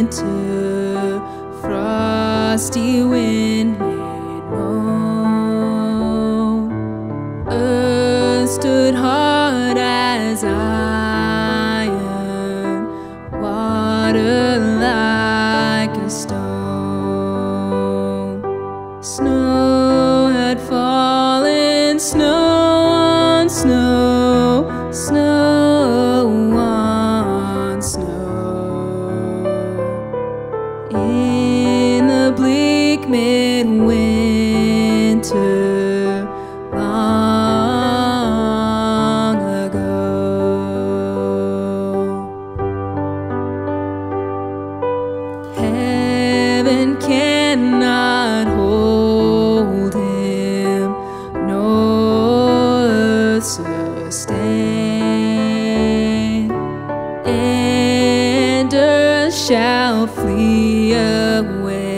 winter, frosty wind. Earth stood hard as iron, water like a stone. Snow had fallen, snow on snow. shall flee away.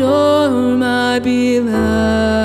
you're my beloved.